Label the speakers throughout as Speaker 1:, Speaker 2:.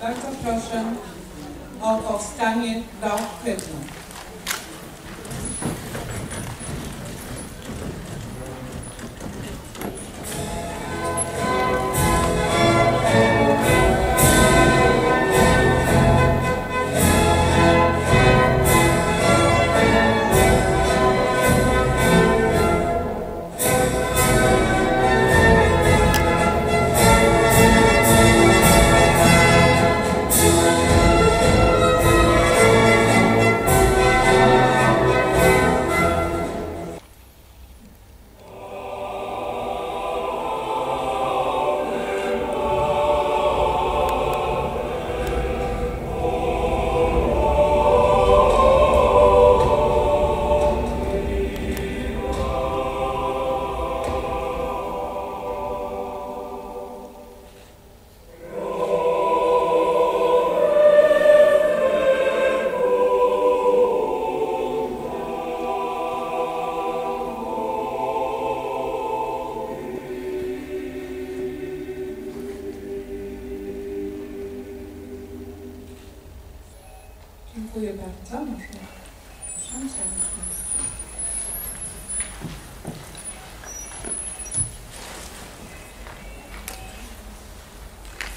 Speaker 1: Bardzo proszę o powstanie do hymnu.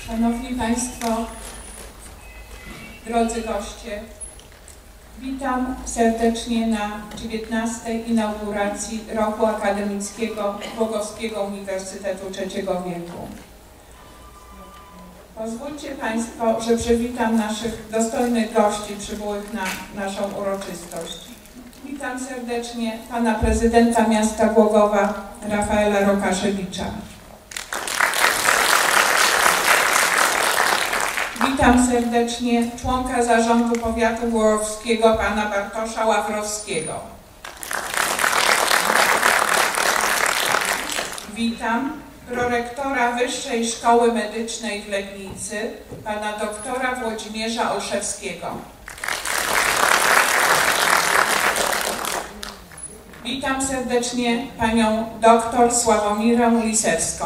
Speaker 1: Szanowni Państwo, drodzy goście, witam serdecznie na 19. inauguracji roku akademickiego Głogowskiego Uniwersytetu Trzeciego Wieku. Pozwólcie Państwo, że przywitam naszych dostojnych gości przybyłych na naszą uroczystość. Witam serdecznie Pana Prezydenta Miasta Głogowa, Rafaela Rokaszewicza. Witam serdecznie członka Zarządu Powiatu Głogowskiego, Pana Bartosza Ławrowskiego. Witam prorektora Wyższej Szkoły Medycznej w Legnicy, pana doktora Włodzimierza Olszewskiego. Witam serdecznie panią doktor Sławomirę Lisewską.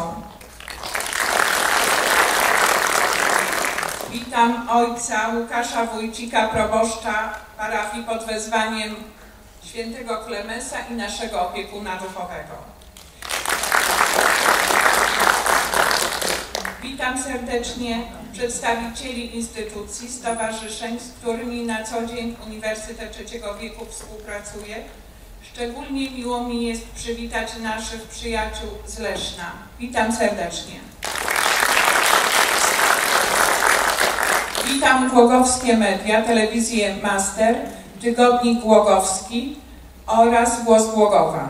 Speaker 1: Witam ojca Łukasza Wójcika, proboszcza parafii pod wezwaniem świętego Klemesa i naszego opiekuna duchowego. Witam serdecznie przedstawicieli instytucji, stowarzyszeń, z którymi na co dzień Uniwersytet Trzeciego Wieku współpracuje. Szczególnie miło mi jest przywitać naszych przyjaciół z Leszna. Witam serdecznie. Witam Głogowskie Media, telewizję Master, Tygodnik Głogowski oraz Głos Głogowa.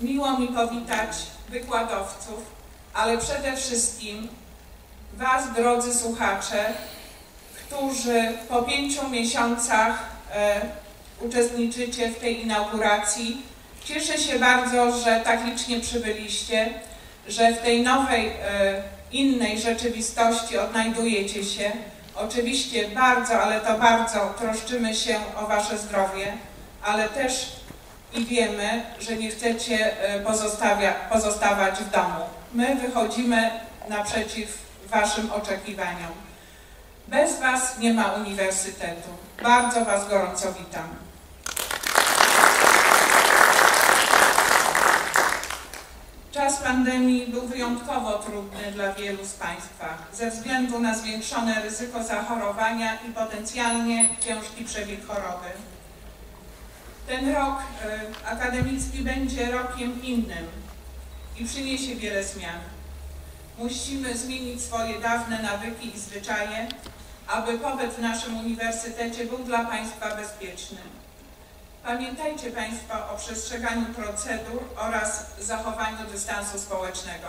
Speaker 1: Miło mi powitać wykładowców, ale przede wszystkim Was, drodzy słuchacze, którzy po pięciu miesiącach e, uczestniczycie w tej inauguracji. Cieszę się bardzo, że tak licznie przybyliście, że w tej nowej, e, innej rzeczywistości odnajdujecie się. Oczywiście bardzo, ale to bardzo troszczymy się o Wasze zdrowie, ale też i wiemy, że nie chcecie e, pozostawać w domu. My wychodzimy naprzeciw Waszym oczekiwaniom. Bez Was nie ma uniwersytetu. Bardzo Was gorąco witam. Czas pandemii był wyjątkowo trudny dla wielu z Państwa ze względu na zwiększone ryzyko zachorowania i potencjalnie ciężki przebieg choroby. Ten rok y, akademicki będzie rokiem innym i przyniesie wiele zmian. Musimy zmienić swoje dawne nawyki i zwyczaje, aby pobyt w naszym uniwersytecie był dla Państwa bezpieczny. Pamiętajcie Państwo o przestrzeganiu procedur oraz zachowaniu dystansu społecznego.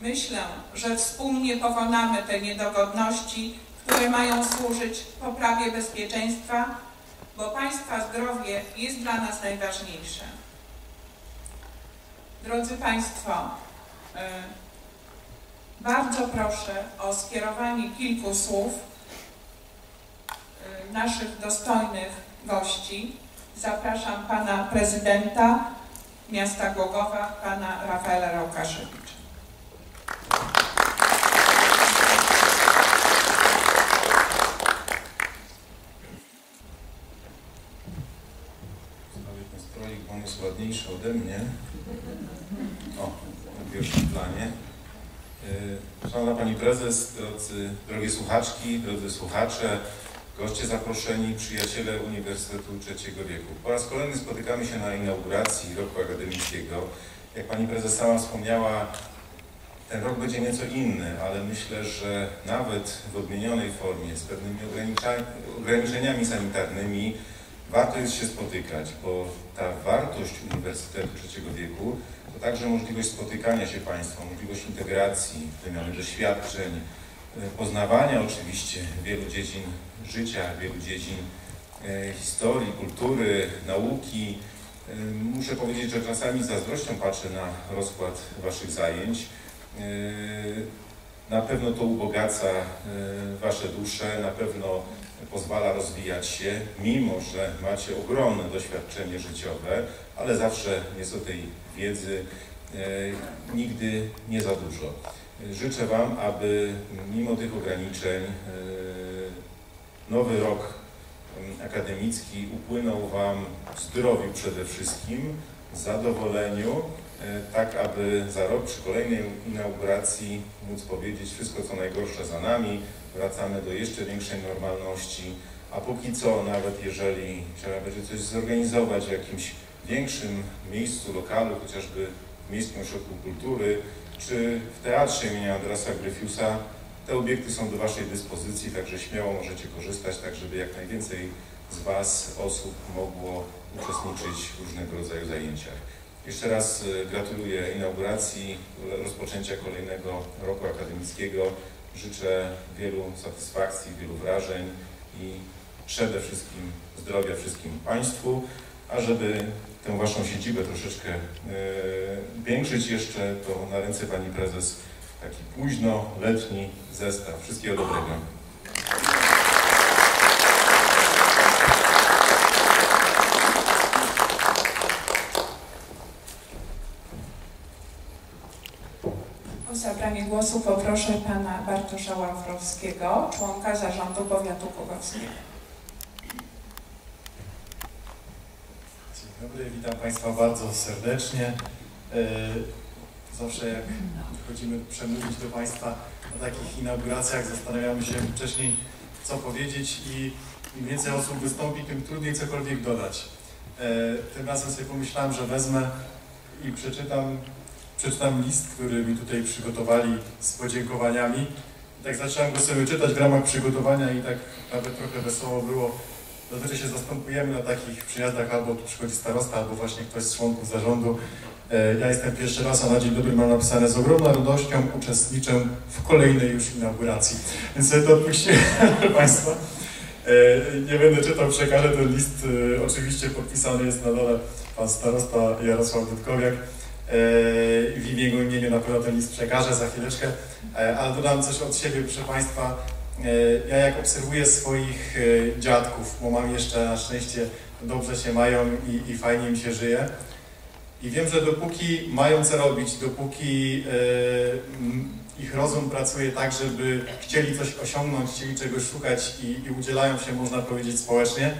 Speaker 1: Myślę, że wspólnie pokonamy te niedogodności, które mają służyć poprawie bezpieczeństwa, bo Państwa zdrowie jest dla nas najważniejsze. Drodzy Państwo, e, bardzo proszę o skierowanie kilku słów naszych dostojnych gości. Zapraszam Pana Prezydenta Miasta Głogowa, Pana Rafaela Raukaszewicza.
Speaker 2: jest ładniejszy ode mnie. O, na pierwszym planie. E, szanowna Pani Prezes, drodzy, drogie słuchaczki, drodzy słuchacze, goście zaproszeni, przyjaciele Uniwersytetu Trzeciego Wieku. Po raz kolejny spotykamy się na inauguracji roku akademickiego. Jak Pani Prezes sama wspomniała, ten rok będzie nieco inny, ale myślę, że nawet w odmienionej formie, z pewnymi ograniczeniami sanitarnymi, warto jest się spotykać, bo ta wartość Uniwersytetu Trzeciego Wieku to także możliwość spotykania się Państwa, możliwość integracji, wymiany doświadczeń, poznawania oczywiście wielu dziedzin życia, wielu dziedzin e, historii, kultury, nauki. E, muszę powiedzieć, że czasami z zazdrością patrzę na rozkład Waszych zajęć. Na pewno to ubogaca Wasze dusze, na pewno pozwala rozwijać się, mimo że macie ogromne doświadczenie życiowe, ale zawsze jest o tej wiedzy e, nigdy nie za dużo. Życzę Wam, aby mimo tych ograniczeń e, nowy rok akademicki upłynął Wam w zdrowiu przede wszystkim, zadowoleniu, e, tak aby za rok przy kolejnej inauguracji móc powiedzieć wszystko co najgorsze za nami, wracamy do jeszcze większej normalności, a póki co, nawet jeżeli trzeba będzie coś zorganizować w jakimś większym miejscu, lokalu, chociażby Miejskim Ośrodku Kultury, czy w Teatrze imienia Andrasa Gryfiusa, te obiekty są do Waszej dyspozycji, także śmiało możecie korzystać, tak żeby jak najwięcej z Was, osób mogło uczestniczyć w różnego rodzaju zajęciach. Jeszcze raz e, gratuluję inauguracji, rozpoczęcia kolejnego roku akademickiego. Życzę wielu satysfakcji, wielu wrażeń i przede wszystkim zdrowia wszystkim Państwu, a żeby tę Waszą siedzibę troszeczkę e, większyć jeszcze, to na ręce Pani Prezes taki późno letni zestaw. Wszystkiego dobrego.
Speaker 1: zabranie głosu poproszę pana Bartosza Ławrowskiego, członka zarządu powiatu kugowskiego.
Speaker 3: Dobry, witam Państwa bardzo serdecznie. E, zawsze jak chodzimy przemówić do Państwa na takich inauguracjach, zastanawiamy się wcześniej, co powiedzieć i im więcej osób wystąpi, tym trudniej cokolwiek dodać. E, tym razem sobie pomyślałem, że wezmę i przeczytam przeczytam list, który mi tutaj przygotowali z podziękowaniami. Tak zacząłem go sobie czytać w ramach przygotowania i tak nawet trochę wesoło było. Zazwyczaj się zastępujemy na takich przyjazdach, albo tu przychodzi starosta, albo właśnie ktoś z członków zarządu. E, ja jestem pierwszy raz, a na dzień dobry mam napisane z ogromną radością uczestniczę w kolejnej już inauguracji. Więc sobie to odpuściłem, Państwa. E, nie będę czytał, przekażę ten list. E, oczywiście podpisany jest na dole pan starosta Jarosław Dudkowiak. W jego imieniu na pewno ten list przekażę za chwileczkę, ale dodam coś od siebie, proszę Państwa. E, ja jak obserwuję swoich dziadków, bo mam jeszcze na szczęście dobrze się mają i, i fajnie im się żyje. I wiem, że dopóki mają co robić, dopóki ich rozum pracuje tak, żeby chcieli coś osiągnąć, chcieli czegoś szukać i, i udzielają się, można powiedzieć, społecznie,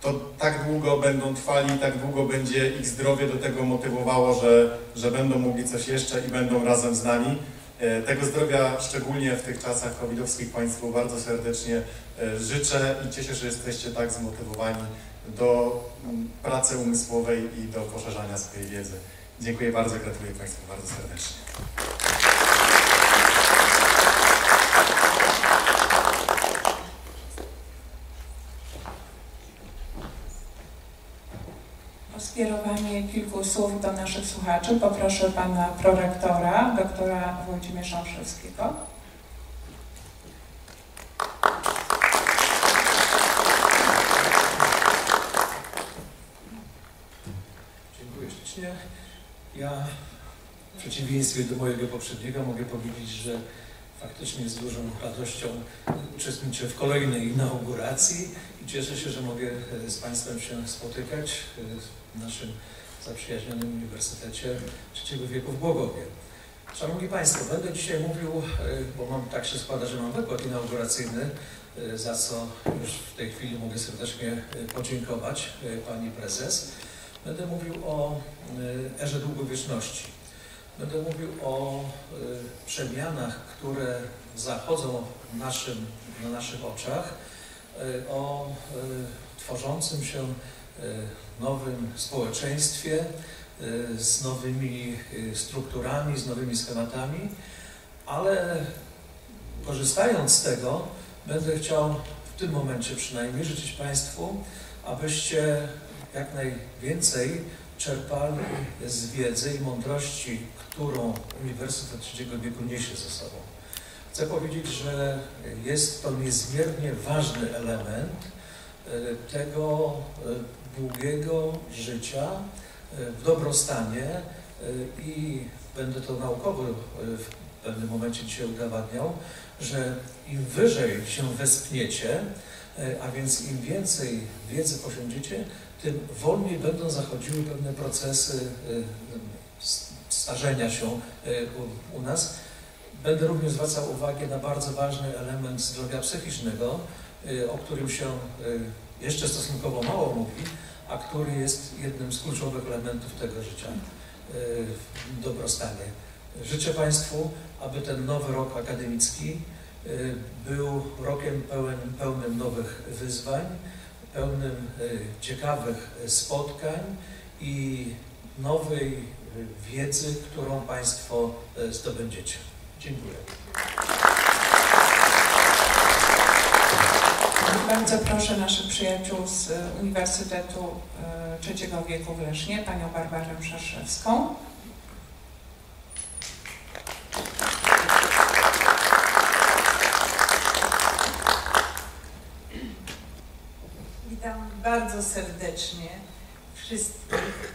Speaker 3: to tak długo będą trwali, tak długo będzie ich zdrowie do tego motywowało, że, że będą mogli coś jeszcze i będą razem z nami. E, tego zdrowia, szczególnie w tych czasach covidowskich, Państwu bardzo serdecznie e, życzę i cieszę się, że jesteście tak zmotywowani do mm, pracy umysłowej i do poszerzania swojej wiedzy. Dziękuję bardzo, gratuluję Państwu bardzo serdecznie.
Speaker 1: o skierowanie kilku słów do naszych słuchaczy poproszę pana prorektora, doktora Włodzimierza Olszewskiego. Dziękuję ślicznie.
Speaker 4: Ja w przeciwieństwie do mojego poprzedniego mogę powiedzieć, że faktycznie z dużą radością uczestniczę w kolejnej inauguracji i cieszę się, że mogę z Państwem się spotykać. E, w naszym zaprzyjaźnionym Uniwersytecie Trzeciego Wieku w Głogowie. Szanowni Państwo, będę dzisiaj mówił, e, bo mam, tak się składa, że mam wykład inauguracyjny, za co już w tej chwili mogę serdecznie podziękować Pani Prezes. Będę mówił o erze długowieczności. Będę mówił o przemianach, które zachodzą naszym, na naszych oczach, o tworzącym się nowym społeczeństwie, z nowymi strukturami, z nowymi schematami, ale korzystając z tego, będę chciał w tym momencie przynajmniej życzyć Państwu, abyście jak najwięcej czerpali z wiedzy i mądrości, którą Uniwersytet Trzeciego Wieku niesie ze sobą. Chcę powiedzieć, że jest to niezmiernie ważny element e, tego e, długiego życia e, w dobrostanie i będę to naukowo w pewnym momencie dzisiaj udowadniał, że im wyżej się wespniecie, a więc im więcej wiedzy posiądziecie, tym wolniej będą zachodziły pewne procesy starzenia się u, nas. Będę również zwracał uwagę na bardzo ważny element zdrowia psychicznego, o którym się jeszcze stosunkowo mało mówi, a który jest jednym z kluczowych elementów tego życia y, w dobrostanie. Życzę Państwu, aby ten nowy rok akademicki był rokiem pełen, pełnym nowych wyzwań, pełnym ciekawych spotkań i nowej wiedzy, którą Państwo zdobędziecie. Dziękuję.
Speaker 1: Bardzo proszę naszych przyjaciół z Uniwersytetu Trzeciego Wieku w Lesznie, panią Barbarę Szarszewską.
Speaker 5: Witam bardzo serdecznie wszystkich,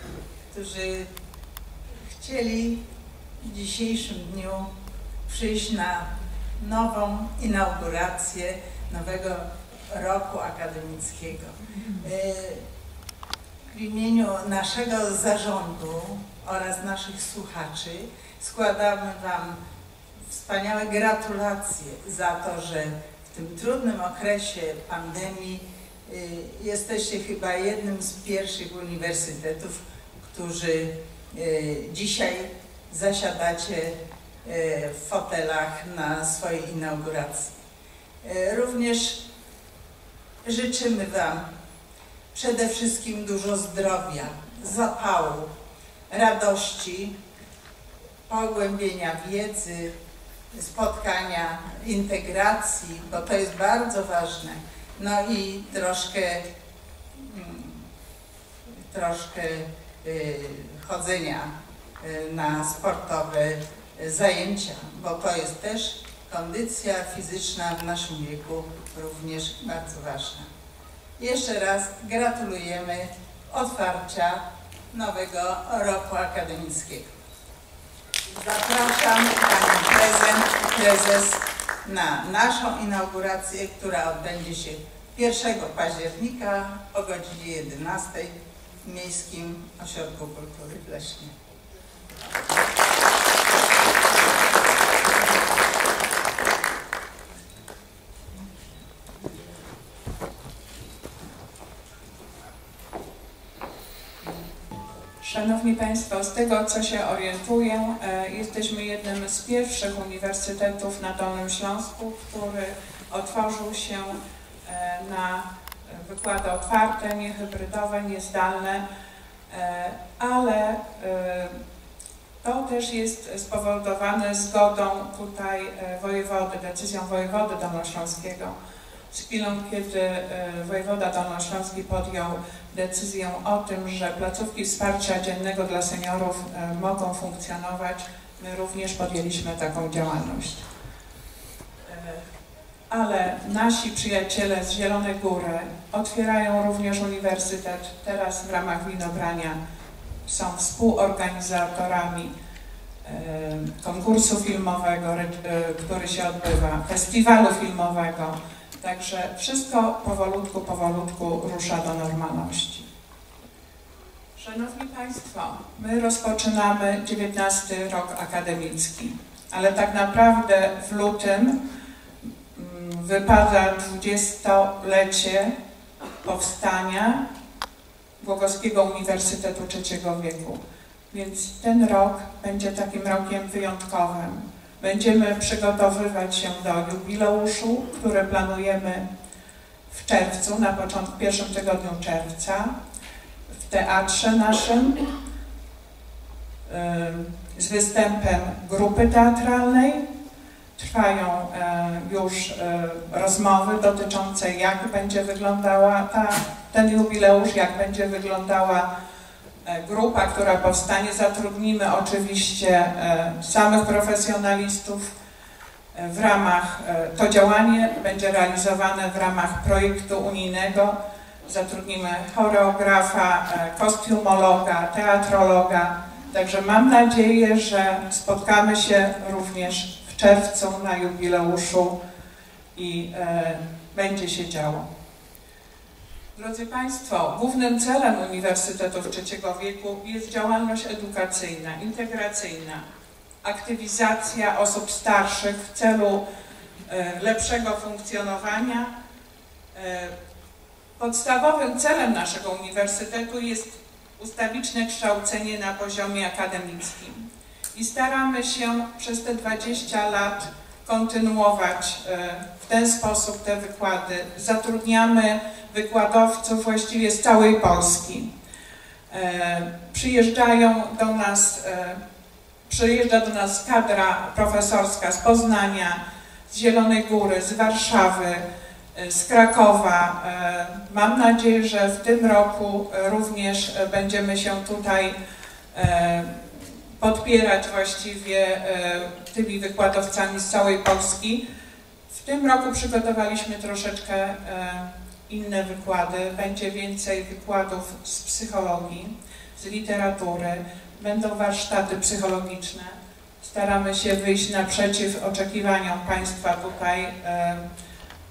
Speaker 5: którzy chcieli w dzisiejszym dniu przyjść na nową inaugurację nowego roku akademickiego. W imieniu naszego zarządu oraz naszych słuchaczy składamy Wam wspaniałe gratulacje za to, że w tym trudnym okresie pandemii y, jesteście chyba jednym z pierwszych uniwersytetów, którzy y, dzisiaj zasiadacie E, w fotelach na swojej inauguracji. E, również życzymy Wam przede wszystkim dużo zdrowia, zapału, radości, pogłębienia wiedzy, spotkania, integracji, bo to jest bardzo ważne. No i troszkę, mm, troszkę y, chodzenia y, na sportowe zajęcia, bo to jest też kondycja fizyczna w naszym wieku również bardzo ważna. Jeszcze raz gratulujemy otwarcia nowego roku akademickiego. Zapraszam Panią prezent, prezes na naszą inaugurację, która odbędzie się 1 października o godzinie 11 w Miejskim Ośrodku Kultury w Leśnie.
Speaker 1: Szanowni Państwo, z tego co się orientuję, e, jesteśmy jednym z pierwszych uniwersytetów na Dolnym Śląsku, który otworzył się e, na wykłady otwarte, niehybrydowe, niezdalne, e, ale to też jest spowodowane zgodą tutaj wojewody, decyzją wojewody dolnośląskiego. Z chwilą, kiedy wojewoda dolnośląski podjął decyzję o tym, że placówki wsparcia dziennego dla seniorów e, mogą funkcjonować, my również podjęliśmy taką działalność. E, ale nasi przyjaciele z Zielonej Góry otwierają również uniwersytet. Teraz w ramach winobrania są współorganizatorami konkursu filmowego, który się odbywa, festiwalu filmowego. Także wszystko powolutku, powolutku rusza do normalności. Szanowni Państwo, my rozpoczynamy 19 rok akademicki, ale tak naprawdę w lutym mm, wypada 20-lecie powstania Głogowskiego Uniwersytetu Trzeciego Wieku. Więc ten rok będzie takim rokiem wyjątkowym. Będziemy przygotowywać się do jubileuszu, który planujemy w czerwcu, na początku, pierwszym tygodniu czerwca w teatrze naszym z występem grupy teatralnej. Trwają już rozmowy dotyczące jak będzie wyglądała ta, ten jubileusz, jak będzie wyglądała grupa, która powstanie. Zatrudnimy oczywiście samych profesjonalistów w ramach, to działanie będzie realizowane w ramach projektu unijnego zatrudnimy choreografa, e, kostiumologa, teatrologa. Także mam nadzieję, że spotkamy się również w czerwcu na jubileuszu i e, będzie się działo. Drodzy Państwo, głównym celem Uniwersytetów Trzeciego Wieku jest działalność edukacyjna, integracyjna, aktywizacja osób starszych w celu e, lepszego funkcjonowania, e, Podstawowym celem naszego uniwersytetu jest ustawiczne kształcenie na poziomie akademickim i staramy się przez te 20 lat kontynuować e, w ten sposób te wykłady. Zatrudniamy wykładowców właściwie z całej Polski. E, przyjeżdżają do nas, e, przyjeżdża do nas kadra profesorska z Poznania, z Zielonej Góry, z Warszawy, z Krakowa. E, mam nadzieję, że w tym roku również będziemy się tutaj e, podpierać właściwie e, tymi wykładowcami z całej Polski. W tym roku przygotowaliśmy troszeczkę inne wykłady. Będzie więcej wykładów z psychologii, z literatury, będą warsztaty psychologiczne. Staramy się wyjść naprzeciw oczekiwaniom Państwa tutaj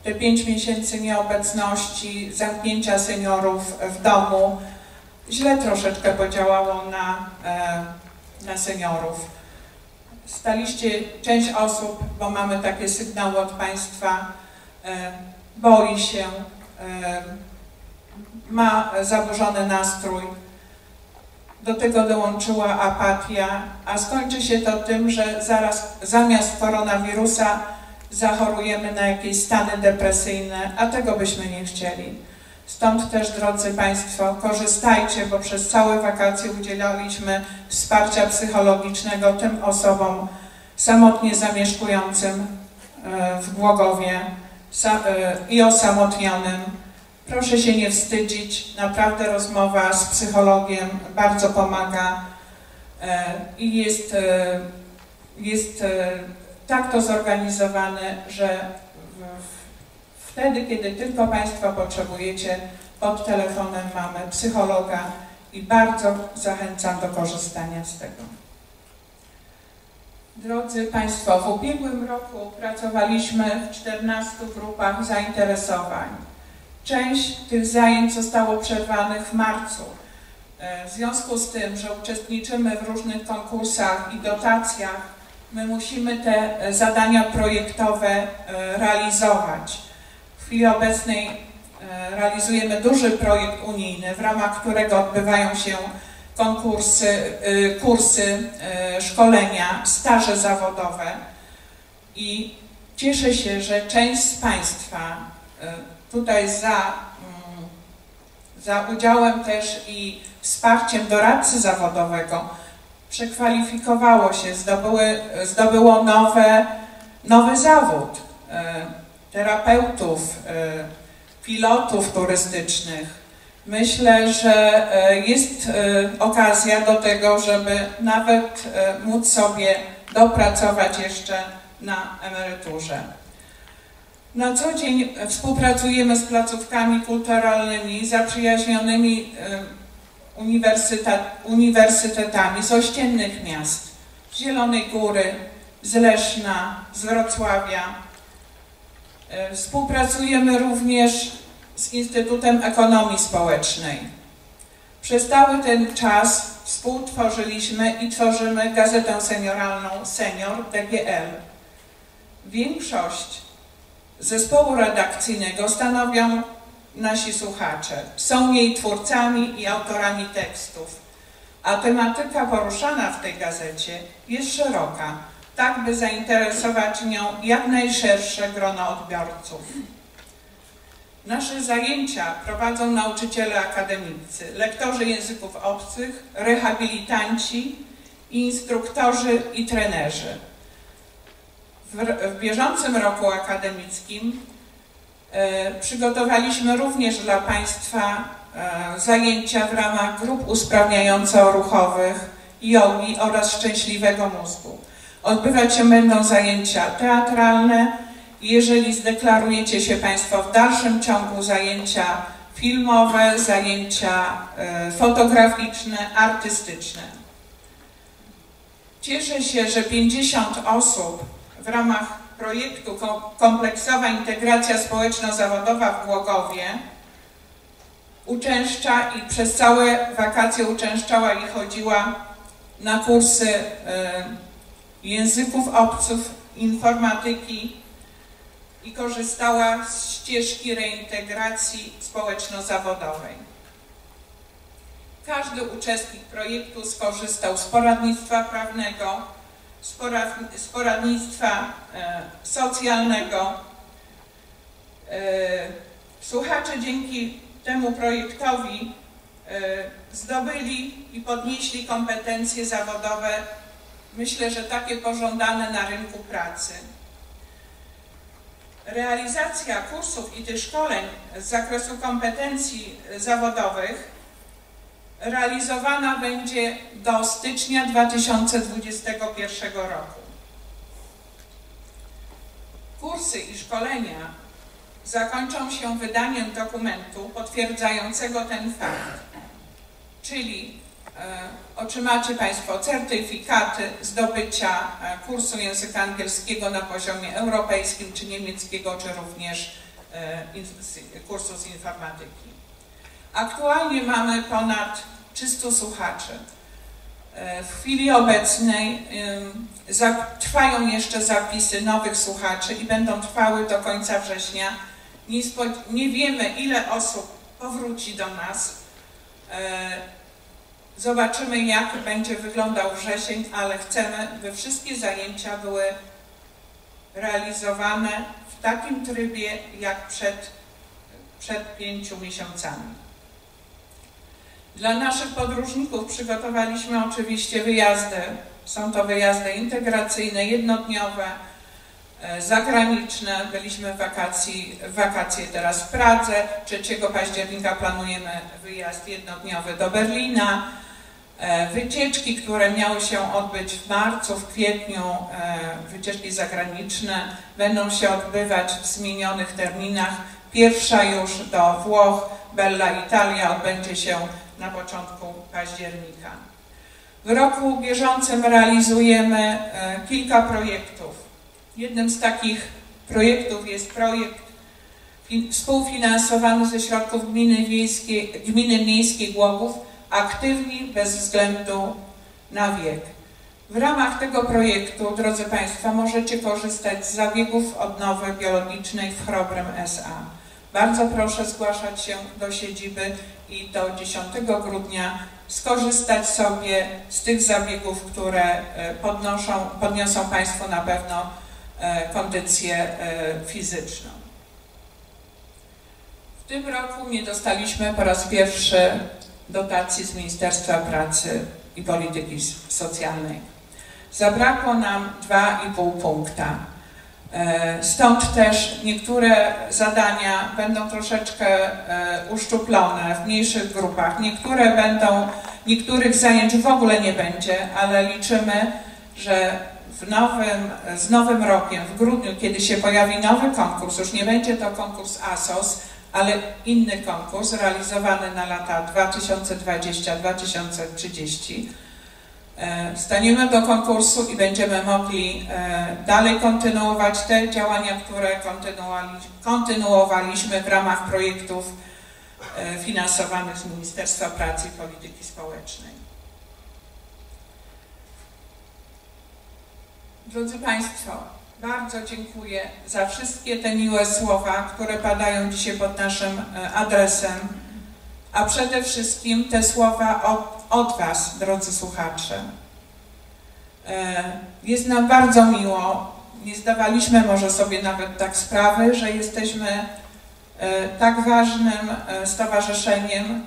Speaker 1: te pięć miesięcy nieobecności, zamknięcia seniorów w domu źle troszeczkę podziałało na, na seniorów. Staliście, część osób, bo mamy takie sygnały od Państwa, boi się, ma zaburzony nastrój. Do tego dołączyła apatia, a skończy się to tym, że zaraz zamiast koronawirusa zachorujemy na jakieś stany depresyjne, a tego byśmy nie chcieli. Stąd też, drodzy Państwo, korzystajcie, bo przez całe wakacje udzielaliśmy wsparcia psychologicznego tym osobom samotnie zamieszkującym e, w Głogowie i osamotnionym. Proszę się nie wstydzić, naprawdę rozmowa z psychologiem bardzo pomaga e, i jest, jest tak to zorganizowane, że wtedy, kiedy tylko Państwo potrzebujecie, pod telefonem mamy psychologa i bardzo zachęcam do korzystania z tego. Drodzy Państwo, w ubiegłym roku pracowaliśmy w 14 grupach zainteresowań. Część tych zajęć zostało przerwanych w marcu. E, w związku z tym, że uczestniczymy w różnych konkursach i dotacjach, my musimy te e, zadania projektowe e, realizować. W chwili obecnej realizujemy duży projekt unijny, w ramach którego odbywają się konkursy, kursy, szkolenia, staże zawodowe i cieszę się, że część z Państwa tutaj za, mm, za udziałem też i wsparciem doradcy zawodowego przekwalifikowało się, zdobyły, zdobyło nowe, nowy zawód terapeutów, pilotów turystycznych. Myślę, że e, jest okazja do tego, żeby nawet móc sobie dopracować jeszcze na emeryturze. Na co dzień współpracujemy z placówkami kulturalnymi zaprzyjaźnionymi uniwersytet, uniwersytetami z ościennych miast. z Zielonej Góry, z Leszna, z Wrocławia. E, Współpracujemy również z Instytutem Ekonomii Społecznej. Przez cały ten czas współtworzyliśmy i tworzymy gazetę senioralną Senior DGL. Większość zespołu redakcyjnego stanowią nasi słuchacze. Są jej twórcami i autorami tekstów, a tematyka poruszana w tej gazecie jest szeroka, tak by zainteresować nią jak najszersze grono odbiorców. Nasze zajęcia prowadzą nauczyciele akademicy, lektorzy języków obcych, rehabilitanci, instruktorzy i trenerzy. W, w bieżącym roku akademickim e, przygotowaliśmy również dla Państwa e, zajęcia w ramach grup usprawniająco-ruchowych, jogi oraz szczęśliwego mózgu. Odbywać się będą zajęcia teatralne, jeżeli zdeklarujecie się Państwo w dalszym ciągu zajęcia filmowe, zajęcia e, fotograficzne, artystyczne. Cieszę się, że 50 osób w ramach projektu Kompleksowa Integracja Społeczno-Zawodowa w Głogowie uczęszcza i przez całe wakacje uczęszczała i chodziła na kursy y, języków obcych, informatyki i korzystała z ścieżki reintegracji społeczno-zawodowej. Każdy uczestnik projektu skorzystał z poradnictwa prawnego, z poradnictwa e, socjalnego. E, słuchacze dzięki temu projektowi e, zdobyli i podnieśli kompetencje zawodowe, myślę, że takie pożądane na rynku pracy. Realizacja kursów i tych szkoleń z zakresu kompetencji zawodowych realizowana będzie do stycznia 2021 roku. Kursy i szkolenia zakończą się wydaniem dokumentu potwierdzającego ten fakt, czyli otrzymacie Państwo certyfikaty zdobycia e, kursu języka angielskiego na poziomie europejskim, czy niemieckiego, czy również e, kursu z informatyki. Aktualnie mamy ponad 300 słuchaczy. E, w chwili obecnej trwają jeszcze zapisy nowych słuchaczy i będą trwały do końca września. Nie, nie wiemy, ile osób powróci do nas. Zobaczymy, jak będzie wyglądał wrzesień, ale chcemy, by wszystkie zajęcia były realizowane w takim trybie, jak przed, przed pięciu miesiącami. Dla naszych podróżników przygotowaliśmy oczywiście wyjazdy. Są to wyjazdy integracyjne, jednodniowe, e, zagraniczne. Byliśmy w, wakacji, wakacje teraz w Pradze. 3 października planujemy wyjazd jednodniowy do Berlina. E, wycieczki, które miały się odbyć w marcu, w kwietniu, e, wycieczki zagraniczne, będą się odbywać w zmienionych terminach. Pierwsza już do Włoch, Bella Italia odbędzie się na początku października. W roku bieżącym realizujemy e, kilka projektów. Jednym z takich projektów jest projekt współfinansowany ze środków Gminy, Wiejskiej, Gminy Miejskiej Głogów Aktywni bez względu na wiek. W ramach tego projektu, drodzy Państwo, możecie korzystać z zabiegów odnowy biologicznej w Chrobrem SA. Bardzo proszę zgłaszać się do siedziby i do 10 grudnia skorzystać sobie z tych zabiegów, które e, podnoszą, podniosą Państwu na pewno e, kondycję e, fizyczną. W tym roku nie dostaliśmy po raz pierwszy dotacji z Ministerstwa Pracy i Polityki Socjalnej. Zabrakło nam 2,5 punkta. E, stąd też niektóre zadania będą troszeczkę e, uszczuplone w mniejszych grupach. Niektóre będą, niektórych zajęć w ogóle nie będzie, ale liczymy, że w nowym, z nowym rokiem, w grudniu, kiedy się pojawi nowy konkurs, już nie będzie to konkurs ASOS, ale inny konkurs realizowany na lata 2020-2030, e, staniemy do konkursu i będziemy mogli e, dalej kontynuować te działania, które kontynuowali, kontynuowaliśmy w ramach projektów e, finansowanych z Ministerstwa Pracy i Polityki Społecznej. Drodzy Państwo, bardzo dziękuję za wszystkie te miłe słowa, które padają dzisiaj pod naszym e, adresem, a przede wszystkim te słowa od, od Was, drodzy słuchacze. E, Jest nam bardzo miło, nie zdawaliśmy może sobie nawet tak sprawy, że jesteśmy e, tak ważnym stowarzyszeniem,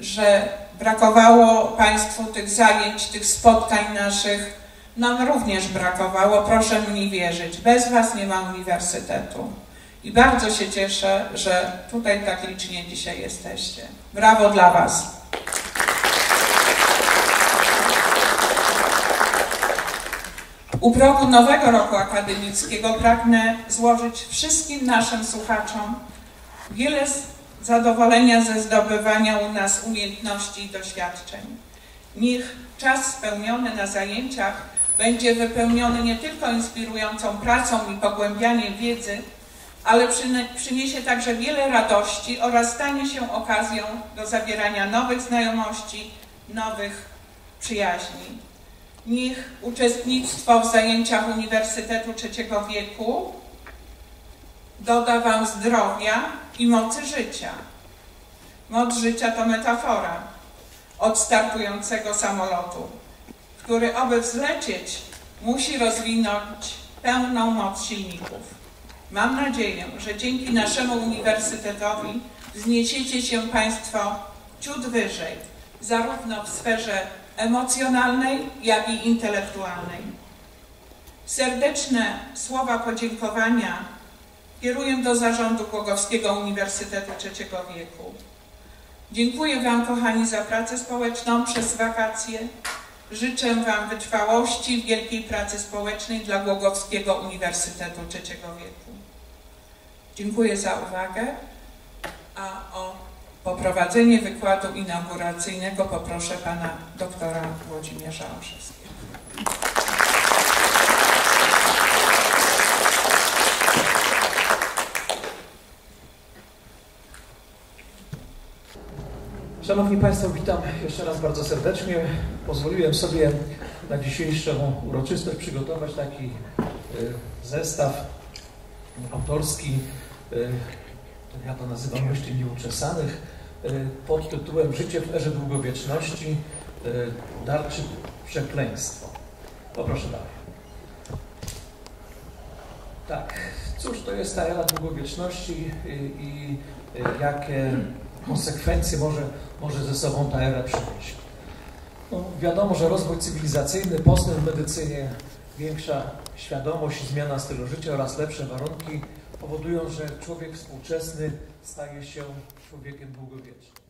Speaker 1: że brakowało Państwu tych zajęć, tych spotkań naszych, nam również brakowało, proszę mi wierzyć. Bez Was nie ma uniwersytetu. I bardzo się cieszę, że tutaj tak licznie dzisiaj jesteście. Brawo dla Was. U progu nowego roku akademickiego pragnę złożyć wszystkim naszym słuchaczom wiele zadowolenia ze zdobywania u nas umiejętności i doświadczeń. Niech czas spełniony na zajęciach będzie wypełniony nie tylko inspirującą pracą i pogłębianiem wiedzy, ale przyniesie także wiele radości oraz stanie się okazją do zawierania nowych znajomości, nowych przyjaźni. Niech uczestnictwo w zajęciach Uniwersytetu Trzeciego Wieku doda Wam zdrowia i mocy życia. Moc życia to metafora od startującego samolotu, który, aby wzlecieć, musi rozwinąć pełną moc silników. Mam nadzieję, że dzięki naszemu uniwersytetowi zniesiecie się Państwo ciut wyżej, zarówno w sferze emocjonalnej, jak i intelektualnej. Serdeczne słowa podziękowania kieruję do zarządu Głogowskiego Uniwersytetu Trzeciego Wieku. Dziękuję Wam, kochani, za pracę społeczną przez wakacje. Życzę Wam wytrwałości w wielkiej pracy społecznej dla Głogowskiego Uniwersytetu Trzeciego Wieku. Dziękuję za uwagę, a o poprowadzenie wykładu inauguracyjnego poproszę pana doktora Włodzimierza Olszewskiego.
Speaker 4: Szanowni Państwo, witam jeszcze raz bardzo serdecznie. Pozwoliłem sobie na dzisiejszą uroczystość przygotować taki y, zestaw autorski, y, ja to nazywam myśli nieuczesanych, y, pod tytułem Życie w erze długowieczności, y, dar czy przekleństwo. Poproszę dalej. Tak, cóż to jest ta era długowieczności i, jakie konsekwencje może, może ze sobą ta era przynieść. No, wiadomo, że rozwój cywilizacyjny, postęp w medycynie, większa świadomość i zmiana stylu życia oraz lepsze warunki powodują, że człowiek współczesny staje się człowiekiem długowiecznym.